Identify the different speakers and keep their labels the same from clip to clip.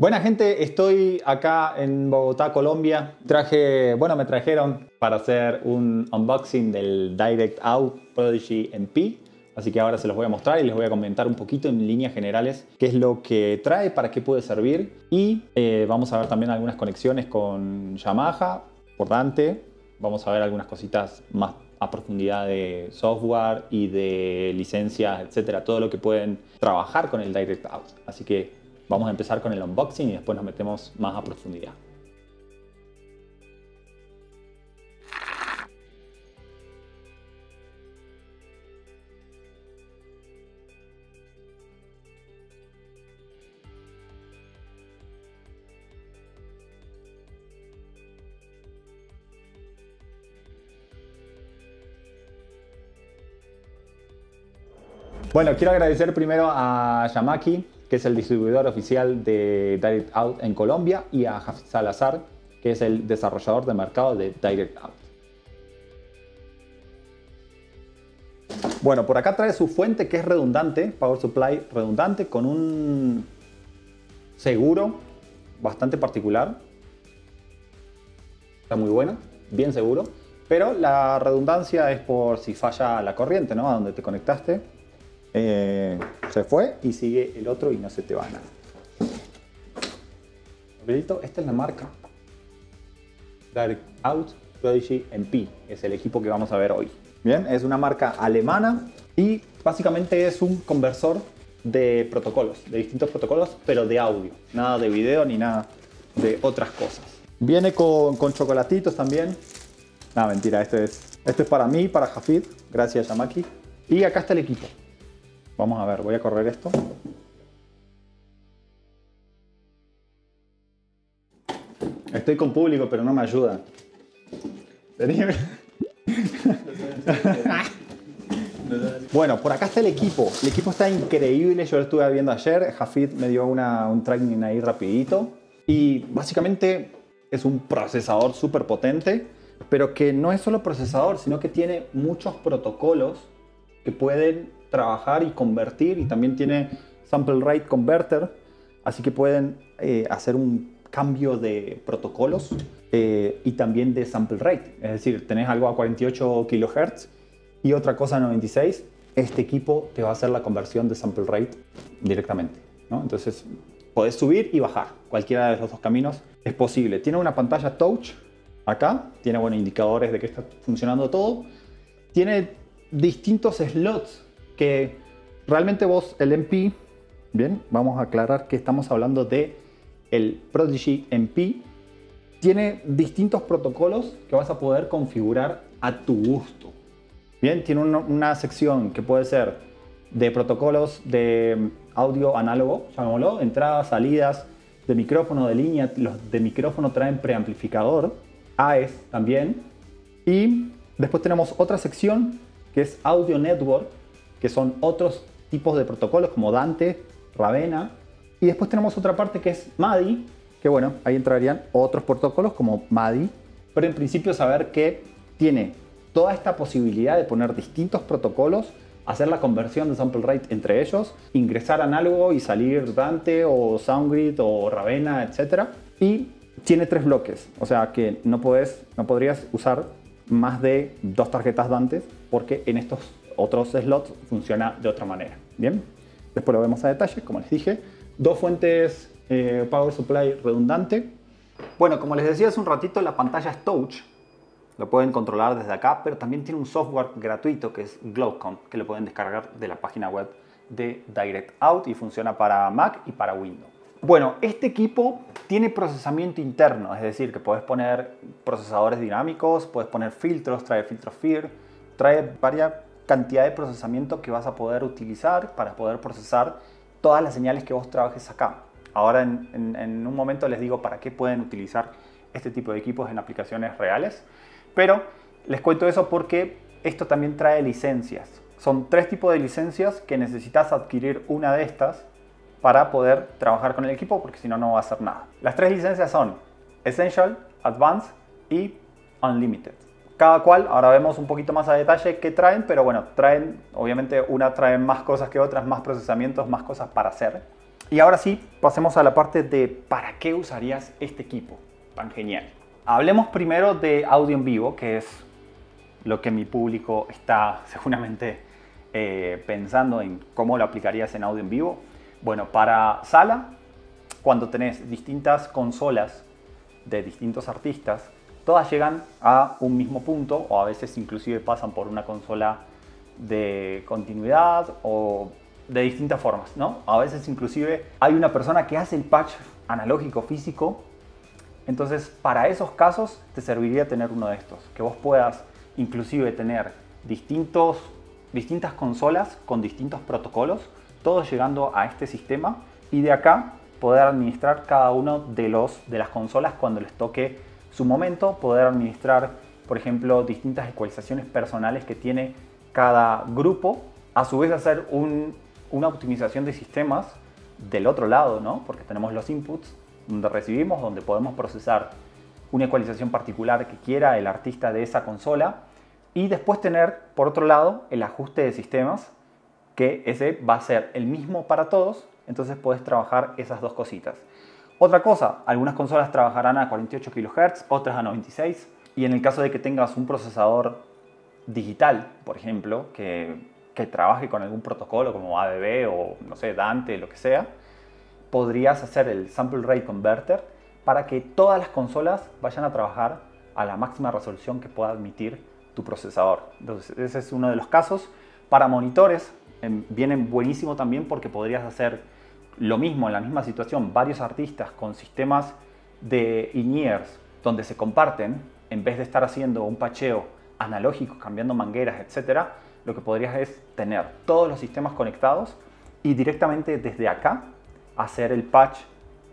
Speaker 1: Buena gente, estoy acá en Bogotá, Colombia. Traje, bueno, me trajeron para hacer un unboxing del Direct Out Prodigy MP. Así que ahora se los voy a mostrar y les voy a comentar un poquito en líneas generales qué es lo que trae, para qué puede servir. Y eh, vamos a ver también algunas conexiones con Yamaha, por Dante. Vamos a ver algunas cositas más a profundidad de software y de licencias, etcétera, todo lo que pueden trabajar con el Direct Out. Así que Vamos a empezar con el unboxing y después nos metemos más a profundidad. Bueno, quiero agradecer primero a Yamaki que es el distribuidor oficial de Direct Out en Colombia, y a Jafet Salazar, que es el desarrollador de mercado de Direct Out. Bueno, por acá trae su fuente que es redundante, Power Supply redundante, con un seguro bastante particular. Está muy buena, bien seguro. Pero la redundancia es por si falla la corriente, ¿no? A donde te conectaste. Eh, se fue y sigue el otro y no se te va nada. Esta es la marca. Direct Out Prodigy MP es el equipo que vamos a ver hoy. Bien, es una marca alemana y básicamente es un conversor de protocolos, de distintos protocolos, pero de audio. Nada de video ni nada de otras cosas. Viene con, con chocolatitos también. Nada, mentira, esto es, esto es para mí, para Jafid. Gracias, Yamaki. Y acá está el equipo. Vamos a ver, voy a correr esto. Estoy con público, pero no me ayuda. bueno, por acá está el equipo. El equipo está increíble. Yo lo estuve viendo ayer. Jafid me dio un training ahí rapidito. Y básicamente es un procesador súper potente, pero que no es solo procesador, sino que tiene muchos protocolos que pueden trabajar y convertir y también tiene Sample Rate Converter, así que pueden eh, hacer un cambio de protocolos eh, y también de sample rate, es decir, tenés algo a 48 kHz y otra cosa a 96, este equipo te va a hacer la conversión de sample rate directamente. ¿no? Entonces, podés subir y bajar, cualquiera de los dos caminos es posible. Tiene una pantalla touch acá, tiene buenos indicadores de que está funcionando todo, tiene distintos slots que realmente vos, el MP, bien, vamos a aclarar que estamos hablando de el Prodigy MP, tiene distintos protocolos que vas a poder configurar a tu gusto. Bien, tiene una, sección que puede ser de protocolos de audio análogo, llamémoslo, entradas, salidas, de micrófono de línea, los de micrófono traen preamplificador, AES también, y después tenemos otra sección que es Audio Network, que son otros tipos de protocolos como Dante, Ravenna. Y después tenemos otra parte que es MADI, que bueno, ahí entrarían otros protocolos como MADI. Pero en principio saber que tiene toda esta posibilidad de poner distintos protocolos, hacer la conversión de sample rate entre ellos, ingresar análogo y salir Dante o SoundGrid o Ravenna, etc. Y tiene tres bloques, o sea que no, puedes, no podrías usar más de dos tarjetas Dante porque en estos otros slots funciona de otra manera. Bien, después lo vemos a detalle, como les dije. Dos fuentes eh, Power Supply redundante. Bueno, como les decía hace un ratito, la pantalla es touch. Lo pueden controlar desde acá, pero también tiene un software gratuito que es Glowcom, que lo pueden descargar de la página web de Direct Out y funciona para Mac y para Windows. Bueno, este equipo tiene procesamiento interno, es decir, que puedes poner procesadores dinámicos, puedes poner filtros, trae filtros FIR, trae varias cantidad de procesamiento que vas a poder utilizar para poder procesar todas las señales que vos trabajes acá. Ahora en, un momento les digo para qué pueden utilizar este tipo de equipos en aplicaciones reales, pero les cuento eso porque esto también trae licencias. Son tres tipos de licencias que necesitas adquirir una de estas para poder trabajar con el equipo porque si no, no va a hacer nada. Las tres licencias son Essential, Advanced y Unlimited. Cada cual, ahora vemos un poquito más a detalle qué traen, pero bueno, traen, obviamente una traen más cosas que otras, más procesamientos, más cosas para hacer. Y ahora sí, pasemos a la parte de para qué usarías este equipo tan genial. Hablemos primero de audio en vivo, que es lo que mi público está seguramente eh, pensando en cómo lo aplicarías en audio en vivo. Bueno, para sala, cuando tenés distintas consolas de distintos artistas, todas llegan a un mismo punto o a veces inclusive pasan por una consola de continuidad o de distintas formas, ¿no? A veces inclusive hay una persona que hace el patch analógico físico, entonces para esos casos te serviría tener uno de estos, que vos puedas inclusive tener distintos, distintas consolas con distintos protocolos, todos llegando a este sistema y de acá poder administrar cada uno de, los, de las consolas cuando les toque su momento, poder administrar, por ejemplo, distintas ecualizaciones personales que tiene cada grupo, a su vez hacer una optimización de sistemas del otro lado, ¿no? porque tenemos los inputs donde recibimos, donde podemos procesar una ecualización particular que quiera el artista de esa consola y después tener, por otro lado, el ajuste de sistemas, que ese va a ser el mismo para todos, entonces puedes trabajar esas dos cositas. Otra cosa, algunas consolas trabajarán a 48 kHz, otras a 96, y en el caso de que tengas un procesador digital, por ejemplo, que, trabaje con algún protocolo como ABB o, no sé, Dante, lo que sea, podrías hacer el Sample Rate Converter para que todas las consolas vayan a trabajar a la máxima resolución que pueda admitir tu procesador. Entonces, ese es uno de los casos. Para monitores, em, vienen buenísimo también porque podrías hacer lo mismo en la misma situación, varios artistas con sistemas de in donde se comparten, en vez de estar haciendo un pacheo analógico, cambiando mangueras, etcétera, lo que podrías es tener todos los sistemas conectados y directamente desde acá hacer el patch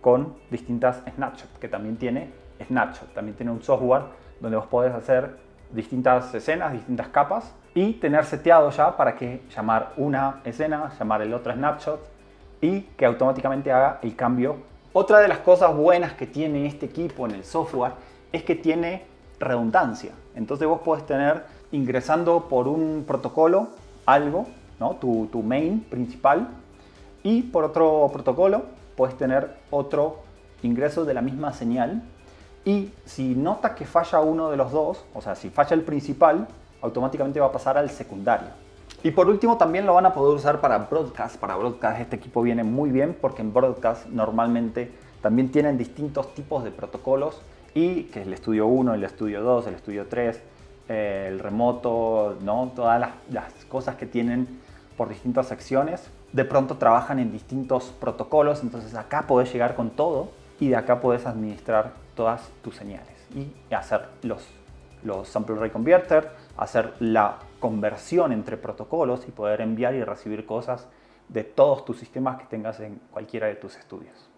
Speaker 1: con distintas snapshots, que también tiene Snapshot, también tiene un software donde vos podés hacer distintas escenas, distintas capas y tener seteado ya para que llamar una escena, llamar el otro snapshot y que automáticamente haga el cambio. Otra de las cosas buenas que tiene este equipo en el software es que tiene redundancia. Entonces vos podés tener ingresando por un protocolo algo, ¿no? tu, tu main principal, y por otro protocolo puedes tener otro ingreso de la misma señal y si nota que falla uno de los dos, o sea, si falla el principal, automáticamente va a pasar al secundario. Y por último también lo van a poder usar para broadcast. Para broadcast este equipo viene muy bien porque en broadcast normalmente también tienen distintos tipos de protocolos y que es el estudio 1, el estudio 2, el estudio 3, eh, el remoto, ¿no? todas las, cosas que tienen por distintas secciones. De pronto trabajan en distintos protocolos, entonces acá podés llegar con todo y de acá puedes administrar todas tus señales y hacer los, los sample rate converter, hacer la conversión entre protocolos y poder enviar y recibir cosas de todos tus sistemas que tengas en cualquiera de tus estudios.